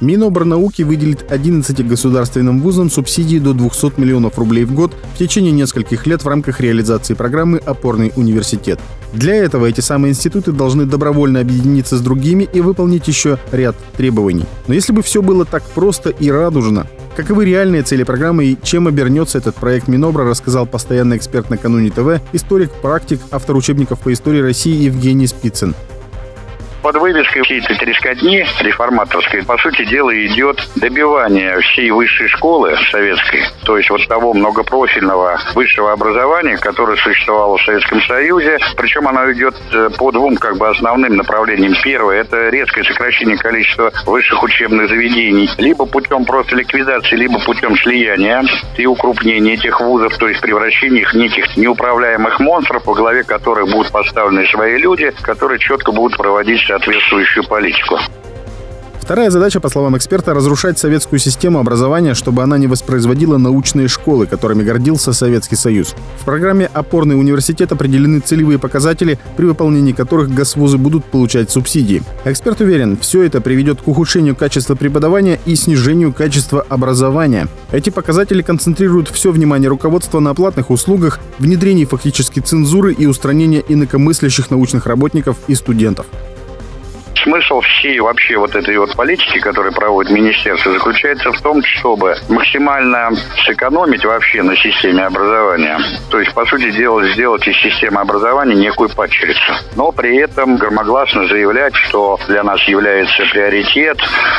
Миноборнауки выделит 11 государственным вузам субсидии до 200 миллионов рублей в год в течение нескольких лет в рамках реализации программы «Опорный университет». Для этого эти самые институты должны добровольно объединиться с другими и выполнить еще ряд требований. Но если бы все было так просто и радужно, Каковы реальные цели программы и чем обернется этот проект Минобра, рассказал постоянный эксперт накануне ТВ, историк-практик, автор учебников по истории России Евгений Спицын под вывеской всей этой трескотни реформаторской, по сути дела, идет добивание всей высшей школы советской, то есть вот того многопрофильного высшего образования, которое существовало в Советском Союзе. Причем оно идет э, по двум как бы основным направлениям. Первое – это резкое сокращение количества высших учебных заведений, либо путем просто ликвидации, либо путем слияния и укрупнения этих вузов, то есть превращения их в неких неуправляемых монстров, во главе которых будут поставлены свои люди, которые четко будут проводить соответствующую политику. Вторая задача, по словам эксперта, разрушать советскую систему образования, чтобы она не воспроизводила научные школы, которыми гордился Советский Союз. В программе «Опорный университет» определены целевые показатели, при выполнении которых госвузы будут получать субсидии. Эксперт уверен, все это приведет к ухудшению качества преподавания и снижению качества образования. Эти показатели концентрируют все внимание руководства на платных услугах, внедрении фактически цензуры и устранении инакомыслящих научных работников и студентов смысл всей вообще вот этой вот политики, которую проводит министерство, заключается в том, чтобы максимально сэкономить вообще на системе образования. То есть, по сути дела, сделать из системы образования некую падчерицу. Но при этом громогласно заявлять, что для нас является приоритет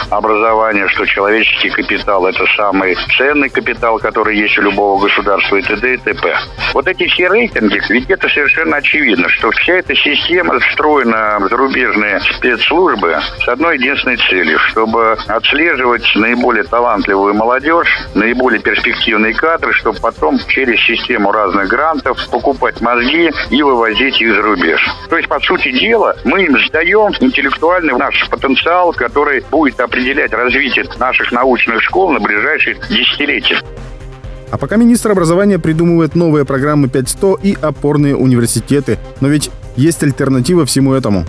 образования, что человеческий капитал – это самый ценный капитал, который есть у любого государства и т.д. и т.п. Вот эти все рейтинги, ведь это совершенно очевидно, что вся эта система встроена в зарубежные спецслужбы, службы с одной единственной целью, чтобы отслеживать наиболее талантливую молодежь, наиболее перспективные кадры, чтобы потом через систему разных грантов покупать мозги и вывозить их за рубеж. То есть, по сути дела, мы им сдаем интеллектуальный наш потенциал, который будет определять развитие наших научных школ на ближайшие десятилетия. А пока министр образования придумывает новые программы 500 и опорные университеты. Но ведь есть альтернатива всему этому.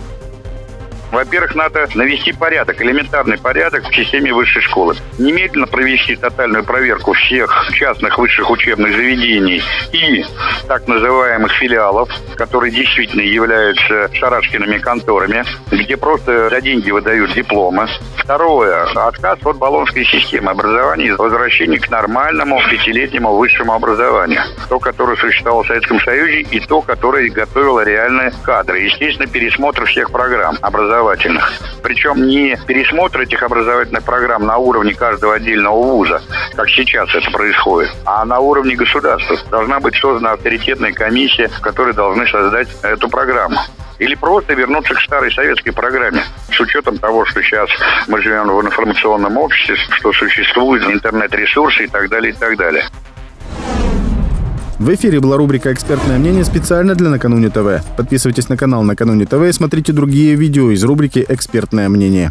Во-первых, надо навести порядок, элементарный порядок в системе высшей школы. Немедленно провести тотальную проверку всех частных высших учебных заведений и так называемых филиалов, которые действительно являются шарашкиными конторами, где просто за деньги выдают дипломы. Второе. Отказ от баллонской системы образования и возвращение к нормальному пятилетнему высшему образованию. То, которое существовало в Советском Союзе, и то, которое готовило реальные кадры. Естественно, пересмотр всех программ образовательных. Причем не пересмотр этих образовательных программ на уровне каждого отдельного вуза, как сейчас это происходит, а на уровне государства. Должна быть создана авторитетная комиссия, которая должны создать эту программу или просто вернуться к старой советской программе. С учетом того, что сейчас мы живем в информационном обществе, что существуют интернет-ресурсы и так далее, и так далее. В эфире была рубрика «Экспертное мнение» специально для Накануне ТВ. Подписывайтесь на канал Накануне ТВ и смотрите другие видео из рубрики «Экспертное мнение».